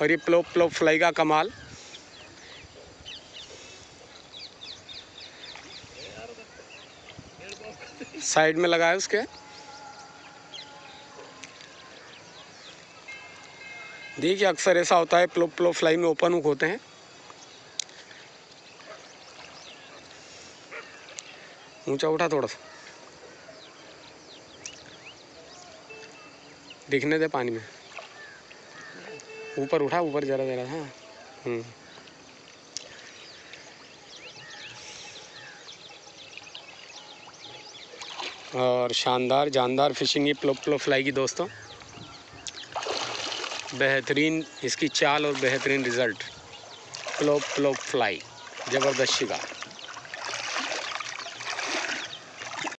और ये प्लोप प्लोप फ्लाई का कमाल। साइड में लगाए उसके। देखिए, अक्सर ऐसा होता है, प्लो प्लो फ्लाई में ओपन हुक होते हैं। ऊँचा उठा थोड़ा सा। दिखने दे पानी में। ऊपर उठा, ऊपर जरा जरा हाँ। हम्म। और शानदार, जानदार फिशिंग ये प्लो प्लो फ्लाई की दोस्तों। बेहतरीन इसकी चाल और बेहतरीन रिज़ल्ट प्लो प्लो फ्लाई ज़बरदस्त शिकार।